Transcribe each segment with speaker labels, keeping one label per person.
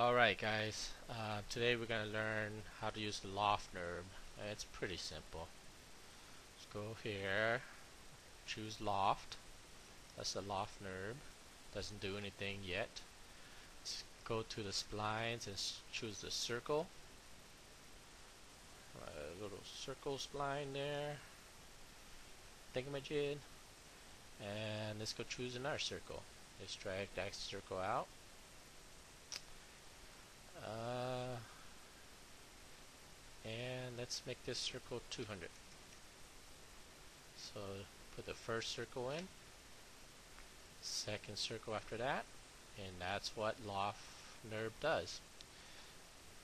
Speaker 1: Alright guys, uh, today we're going to learn how to use the loft NURB. It's pretty simple. Let's go here, choose loft. That's the loft NURB. Doesn't do anything yet. Let's go to the splines and choose the circle. A little circle spline there. Thingamajig. And let's go choose another circle. Let's drag that circle out. Uh, and let's make this circle 200. So put the first circle in, second circle after that, and that's what loft NURB does.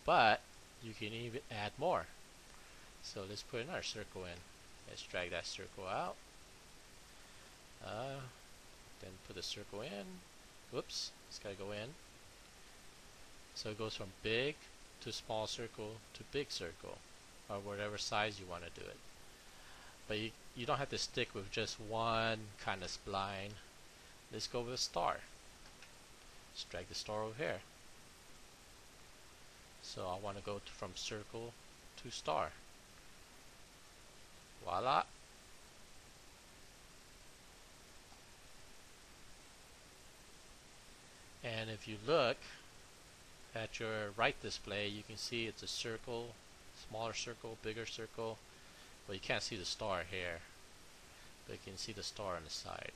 Speaker 1: But you can even add more. So let's put another circle in. Let's drag that circle out. Uh, then put the circle in. Whoops, it's got to go in. So it goes from big to small circle to big circle or whatever size you want to do it. But you, you don't have to stick with just one kind of spline. Let's go with a star. Let's drag the star over here. So I want to go from circle to star. Voila! And if you look, at your right display you can see it's a circle smaller circle bigger circle but you can't see the star here but you can see the star on the side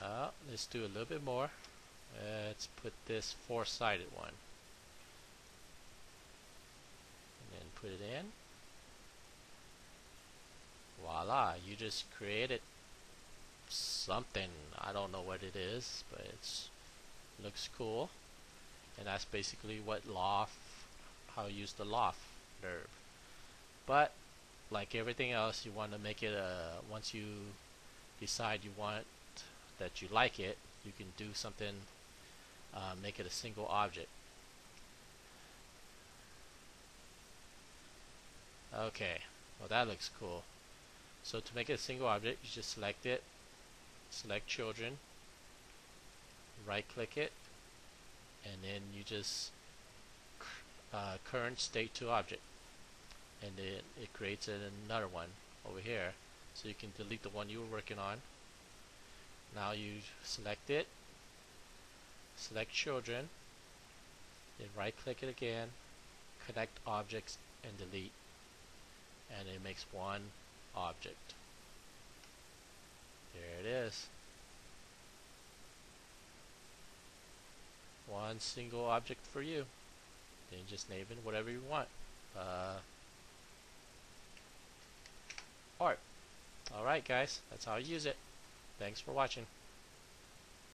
Speaker 1: uh, let's do a little bit more let's put this four-sided one and then put it in voila you just created something. I don't know what it is, but it looks cool. And that's basically what loft, how you use the loft NURB. But like everything else, you want to make it a. Once you decide you want that you like it, you can do something. Uh, make it a single object. Okay, well that looks cool. So to make it a single object, you just select it, select children, right click it, and then you just uh, current state to object. And then it creates another one over here. So you can delete the one you were working on. Now you select it. Select children. Then right click it again. Connect objects and delete. And it makes one object. There it is. One single object for you. Then just name it whatever you want. Uh, art. Alright guys, that's how I use it. Thanks for watching.